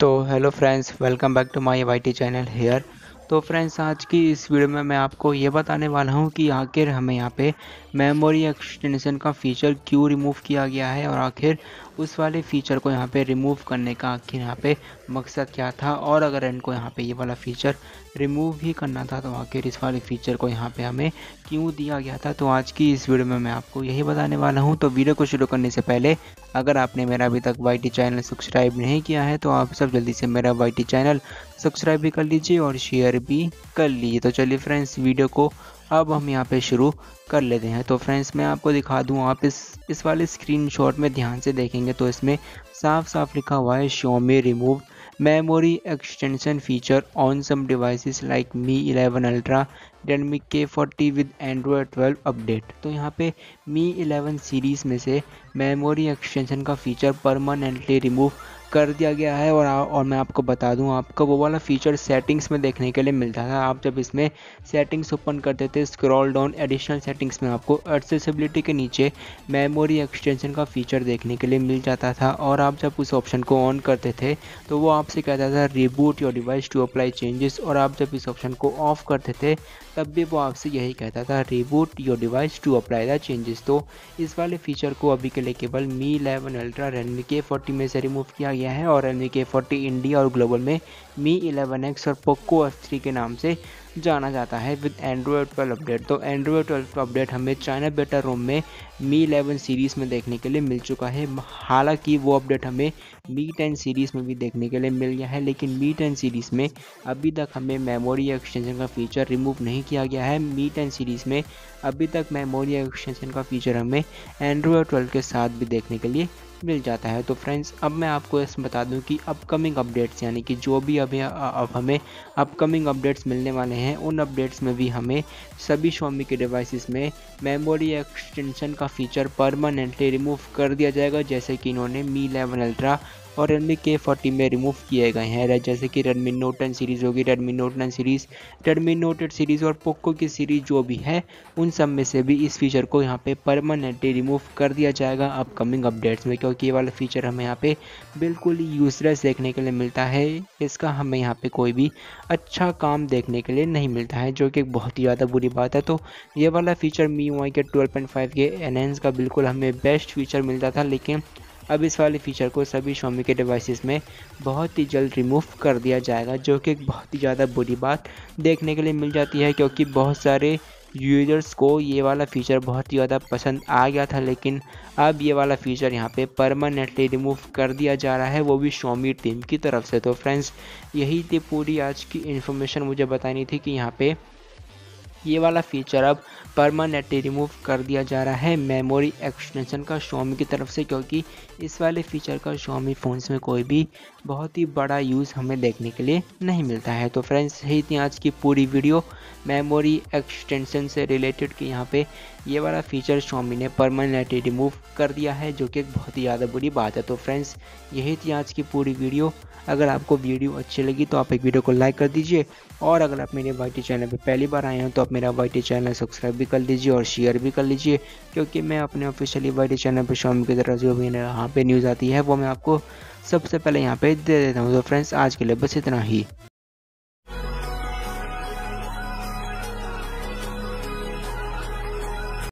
तो hello friends welcome back to my Y channel here तो friends आज की इस वीडियो में मैं आपको ये बताने वाला हूँ कि आखिर हमें यहाँ पे मेमोरी एक्सटेंशन का फीचर क्यों रिमूव किया गया है और आखिर उस वाले फीचर को यहाँ पे रिमूव करने का आखिर यहाँ पे मकसद क्या था? और अगर इनको यहाँ पे ये वाला फीचर रिमूव ही करना था तो आखिर इस वाले फीचर को यहाँ पे हमें क्यों दिया गया था? तो आज की इस वीडियो में मैं आपको यही बताने वाला हूँ। तो वीडियो को शुरू करने से पहले, अगर आपने मेरा अभी तक YT चैनल सब्सक्राइब नहीं किया है तो आप सब जल्दी से मेरा YT चैनल सब्सक्राइब भी कर लीजिए और शेयर भी कर लीजिए। तो चलिए फ्रेंड्स वीडियो को अब हम यहाँ पे शुरू कर लेते हैं। तो फ्रेंड्स, मैं आपको दिखा दूँ, आप इस इस वाले स्क्रीनशॉट में ध्यान से देखेंगे तो इसमें साफ़ साफ़ लिखा हुआ है Xiaomi remove memory extension feature on some devices like Mi 11 ultra Redmi K forty with Android 12 update तो यहाँ पे मी 11 सीरीज़ में से मेमोरी एक्सटेंशन का फीचर परमानेंटली रिमूव कर दिया गया है और आ, और मैं आपको बता दूँ आपको वो वाला फीचर सेटिंग्स में देखने के लिए मिलता था। आप जब इसमें सेटिंग्स ओपन करते थे स्क्रॉल डाउन एडिशनल सेटिंग्स में आपको एक्सेसिबिलिटी के नीचे मेमोरी एक्सटेंशन का फीचर देखने के लिए मिल जाता था। और आप जब उस ऑप्शन को ऑन करते थे तो वो आपसे कहता था reboot your device to apply changes और आप जब इस ऑप्शन को ऑफ़ करते थे तब भी वो आपसे यही कहता था reboot your device to apply the changes तो इस वाले फीचर को अभी के लिए केवल Mi eleven ultra Redmi K forty में से रिमूव किया गया है और रेडमी के फोर्टी इंडिया और ग्लोबल में मी इलेवन एक्स और पोको एफ़ थ्री के नाम से जाना जाता है विद एंड्रॉयड ट्वेल्व अपडेट तो एंड्रॉयड ट्वेल्व अपडेट हमें चाइना बेटा रोम में मी इलेवन सीरीज़ में देखने के लिए मिल चुका है। हालाँकि वो अपडेट हमें मी टेन सीरीज़ में भी देखने के लिए मिल गया है, लेकिन मी टेन सीरीज़ में अभी तक हमें मेमोरी एक्सटेंशन का फीचर रिमूव नहीं किया गया है। मी टेन सीरीज़ में अभी तक मेमोरी एक्सटेंशन का फीचर हमें एंड्रॉयड ट्वेल्व के साथ भी देखने के लिए मिल जाता है। तो फ्रेंड्स अब मैं आपको इसमें बता दूँ कि अपकमिंग अपडेट्स यानी कि जो भी अभी अब हमें अपकमिंग अपडेट्स मिलने वाले हैं, उन अपडेट्स में भी हमें सभी शॉमी के डिवाइसेस में मेमोरी एक्सटेंशन का फीचर परमानेंटली रिमूव कर दिया जाएगा। जैसे कि इन्होंने मी इलेवन अल्ट्रा और रेडमी के फोर्टी में रिमूव किए गए हैं। जैसे कि रेडमी नोट टेन सीरीज़ होगी Redmi note nine series Redmi note eight series और पोको की सीरीज़ जो भी है, उन सब में से भी इस फीचर को यहाँ पे परमानेंटली रिमूव कर दिया जाएगा अपकमिंग अपडेट्स में, क्योंकि ये वाला फीचर हमें यहाँ पे बिल्कुल यूजलेस देखने के लिए मिलता है। इसका हमें यहाँ पे कोई भी अच्छा काम देखने के लिए नहीं मिलता है, जो कि बहुत ही ज़्यादा बुरी बात है। तो ये वाला फीचर मी वाई के ट्वेल्व पॉइंट फाइव के एनहेंस का बिल्कुल हमें बेस्ट फीचर मिलता था, लेकिन अब इस वाले फीचर को सभी शॉमी के डिवाइसेस में बहुत ही जल्द रिमूव कर दिया जाएगा, जो कि एक बहुत ही ज़्यादा बुरी बात देखने के लिए मिल जाती है, क्योंकि बहुत सारे यूज़र्स को ये वाला फ़ीचर बहुत ही ज़्यादा पसंद आ गया था, लेकिन अब ये वाला फ़ीचर यहाँ पे परमानेंटली रिमूव कर दिया जा रहा है, वो भी शॉमी टीम की तरफ़ से। तो फ्रेंड्स यही थी पूरी आज की इन्फॉर्मेशन मुझे बतानी थी कि यहाँ पे ये वाला फीचर अब परमानेंटली रिमूव कर दिया जा रहा है मेमोरी एक्सटेंशन का शोमी की तरफ़ से, क्योंकि इस वाले फीचर का शोमी फ़ोन्स में कोई भी बहुत ही बड़ा यूज़ हमें देखने के लिए नहीं मिलता है। तो फ्रेंड्स यही थी आज की पूरी वीडियो मेमोरी एक्सटेंशन से रिलेटेड कि। यहाँ पे ये वाला फीचर शॉमी ने परमानेंटली रिमूव कर दिया है, जो कि एक बहुत ही ज़्यादा बुरी बात है। तो फ्रेंड्स यही थी आज की पूरी वीडियो अगर आपको वीडियो अच्छी लगी तो आप एक वीडियो को लाइक कर दीजिए। और अगर आप मेरे वाई चैनल पर पहली बार आए हैं तो आप मेरा वाई टी चैनल सब्सक्राइब भी कर लीजिए और शेयर भी कर लीजिए, क्योंकि मैं अपने ऑफिशियली वाई टी चैनल पर शॉम की तरह जो भी यहाँ पे न्यूज़ आती है, वो मैं आपको सबसे पहले यहाँ पे दे देता हूँ। तो फ्रेंड्स आज के लिए बस इतना ही।